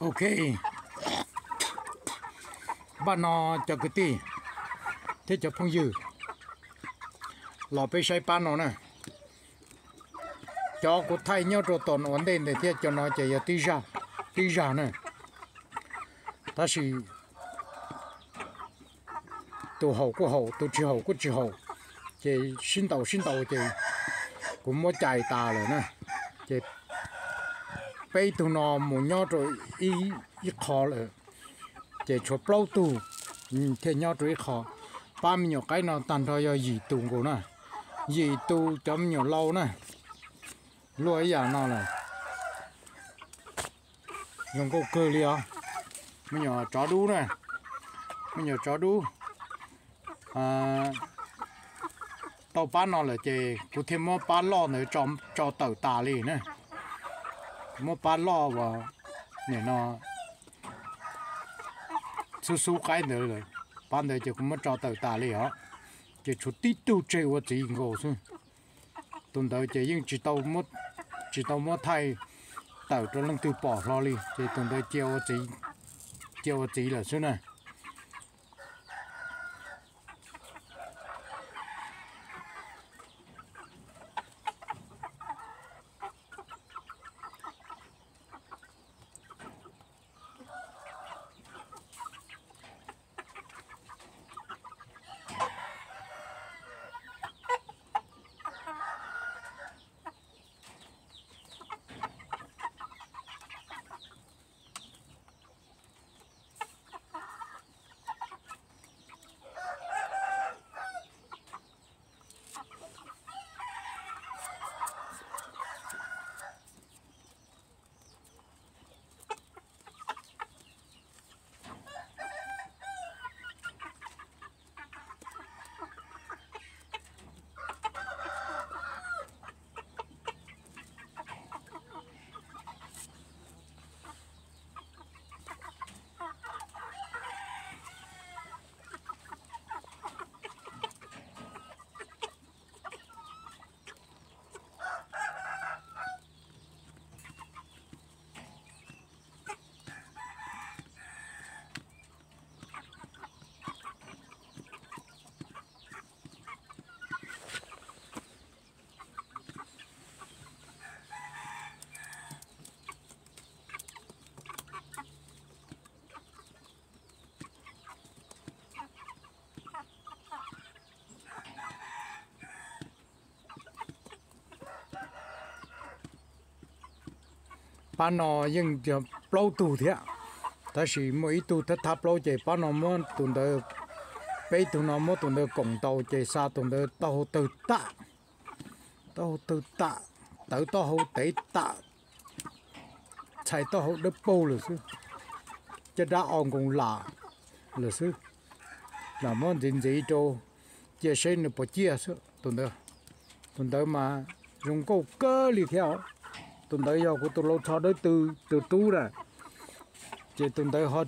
ok. Bà nó ờ, cho cái tí. Thế cho phong dư. Lò bê say pan nó nè. Cho cô thay nhau rồi tổn ổn định để thế cho nó chạy ờ, tí ra tí ra nè. Ta chỉ tổ hậu của hậu tổ chỉ hậu của chỉ hậu. Chạy xin đầu xin đầu chạy cũng mới chạy ta rồi nè bây tụi nó mù nhau rồi y ý khó rồi chỉ cho bao tu thế nhau rồi khó ba mình nhỏ cái nó tan thôi gì tu của nè gì tu chấm nhiều lâu nè lúa giờ nó là dùng câu cơ li à mình nhỏ chó đu nè mình nhỏ chó đu à tàu bán nó là chỉ cụ thêm một bán lo nữa cho cho tàu tà li nè một ba lo và nè nó su su cái nữa rồi. Ban đầu chỉ có mất cho tàu ta li hả? Chỉ chú tí tu chơi và chỉ ngô xuống tuần đầu chỉ những chỉ tàu mất chỉ tàu mất thay tàu cho lưng từ bỏ lo đi chỉ tuần tới chiều chỉ chiều chỉ là xuống này bà nó nhưng cho lâu tù thế ta chỉ mỗi tù ta tháp lâu chạy bà nó muốn tụi đời bây tụi nó muốn tụi đời cổng tàu chạy xa tụi đời tàu từ tạ. Tàu từ tạ, tàu tàu hậu tế tạ. Chạy tàu đất bầu rồi chứ chứ đã ông cũng lạ rồi chứ là muốn dính gì cho chia sẻ nó bỏ chia chứ tụi đời tụi đời mà dùng câu cơ đi theo tụi tôi giờ của tôi lâu cho đối từ từ tu ra. Chỉ tụi tôi họ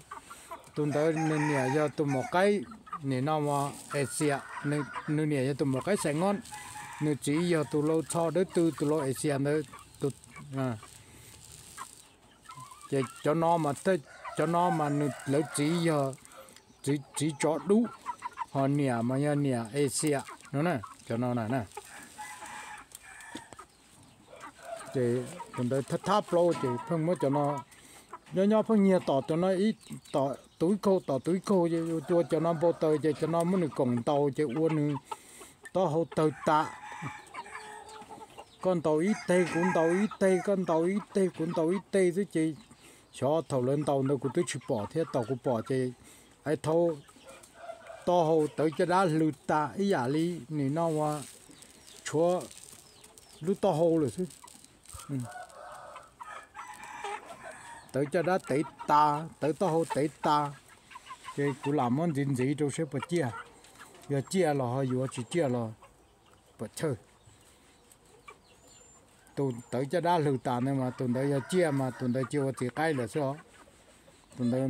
tụi tôi nên nhà giờ tụi một cái nên nó mà Asia nên nên nhà giờ tụi một cái sài ngon. Nên chỉ giờ tôi lâu thọ đối từ tôi lâu Asia nữa tụi à. Chỉ cho nó mà tới cho nó mà lấy chỉ giờ chỉ chỉ cho đủ. Họ nhà mà nhà nhà Asia nó nè, cho nó này nè. Chị còn đây thắt tháp lâu chị phong mới cho nó. Nhỏ nhỏ phong nhiều tỏ cho nó ít, tỏ túi khô, tỏ túi khô chứ cho cho nó vô tờ chứ, cho nó muốn được cổng tàu chứ uốn to hậu tờ tạ. Con tàu ít tê cũng tàu ít tê, con tàu ít tê cũng tàu ít tê chứ chị. Cho thầu lên tàu nó cũng tôi chụp bỏ thế, tàu cũng bỏ chị. Ai thâu to hậu tới cho đã lụt tạ, ý giả lý nè nó mà chúa lụt to hậu rồi chứ Ừ. tới cho đã tới ta, tới tao hô tới ta. Cái cụ làm món gì gì đâu sẽ bật chia giờ chia là họ vừa chỉ chia là bật chơi tụi tới cho đã lưu tàn nên mà, tụi tới giờ chia mà, tụi tới chưa thì cái là sao? Tụi tới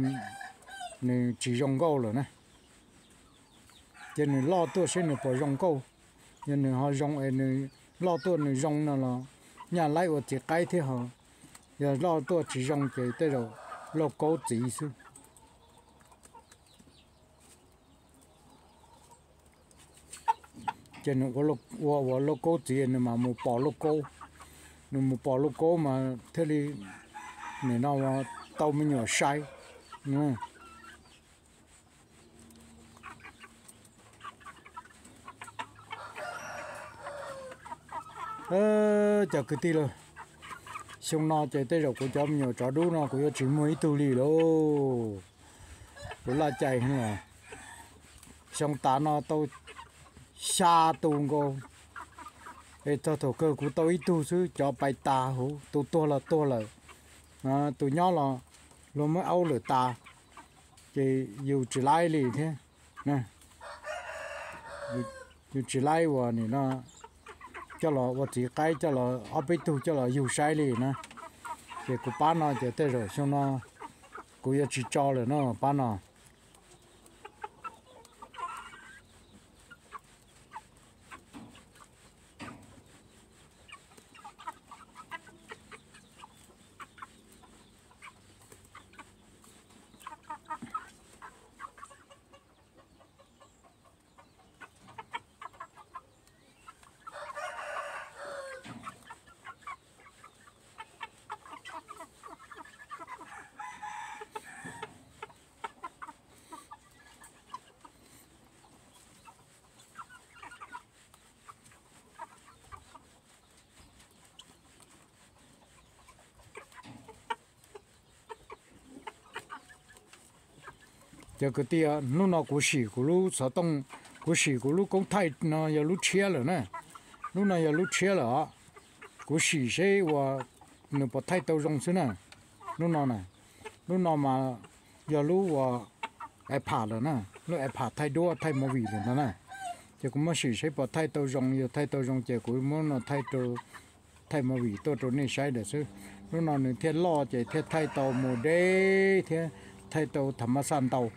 nên chỉ dùng câu rồi nè. Cho nên lo tôi sẽ nên phải dùng câu cho nên họ dùng nên lo tôi nên dùng nó là nhà lại ở chỉ cái thế hả giờ lo tôi chỉ dùng cái tới rồi lo cố chỉ xuống cho nên có lúc wa wa lúc cố chỉ nên mà một bỏ lúc cố nên một bỏ lúc cố mà thế thì nên nó tao mới nhỏ sai nữa ơ chả cái tí rồi. Xong nó chạy tới rồi của cho nhiều chó đu nó của chỉ mới tu lì đó đó là chạy nữa xong ta nó tôi xa tu cô ê tôi thổ cơ của tôi ít tu chứ cho bài ta hú. Tu to là to là à tu nhỏ là nó mới âu lửa ta thì dù chỉ lại lì thế, nè. Dù chỉ lại vào này nó cho nó vật chỉ cái cho nó ở bên tu cho nó yêu sai đi nè thì của bán nó chỉ tới rồi, xong nó cô yêu chỉ cho rồi nó bán nó giờ cái tia lúc nó cũng xì của lúc sao đông cũng xì của lúc cũng thay nó giờ lúc chia rồi nè. Lúc nào giờ lúc chia rồi cũng xì xe và nó bỏ thay tàu rong xí nè. Lúc nào nè. Lúc nào mà giờ lúc và ai phá rồi nè. Lúc ai phá thay đua thay mỏ vị rồi nè. Giờ cũng mà xì xe bỏ thay tàu rong, giờ thay tàu rong giờ cũng muốn nó thay tàu thay mỏ vị tôi tôi này sai được chứ lúc nào nữa thiết lo chỉ thiết thay tàu mùa đê thiết thay tàu thầm san tàu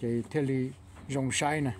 chị thế li rong sai nè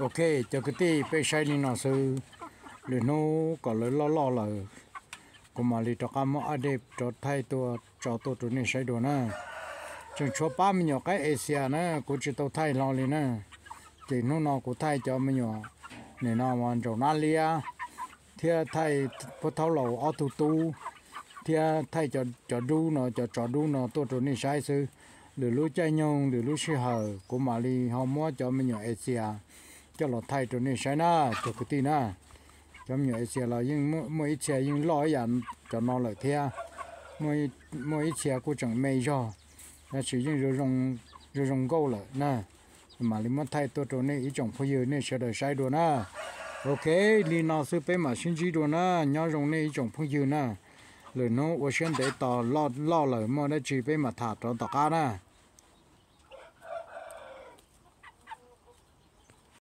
ok cho cái tí bé sai đi nó sư. Để nó có lời lo lo là cũng mà lì cho cam ở đây cho thay tua, cho tôi tụi này sai đồ nè. Chừng cho ba mình nhỏ cái Asia nè, cũng chỉ tao thay lo đi nè. Thì nó nó cũng thay cho mình nhỏ. Này nó mà cho nó lia thì thay bắt tháo lầu ở tu tu. Thì thay cho cho đu nó cho cho đu nó tôi tụi này sai sư. Để lúc chay nhông để lúc sư hờ của mà lì họ mua cho mình nhỏ Asia cho lọ thay cho nên sai na cho cái tí na cho nhiều xe là nhưng mỗi ít xe nhưng lo dặn cho nó lại thế mỗi mỗi xe cũng chẳng mấy cho, nó chỉ dụng rồi dùng rồi dùng câu là na mà lấy mất thay tôi cho nên ít chẳng phải nhiều nên sẽ đợi sai đồ na ok li nào sư bé mà xin chỉ đồ na nhau dùng nên ít chẳng phải nhiều na lời nó ở trên để tỏ lo lo lời mà nó chỉ bé mà thả cho tỏ cá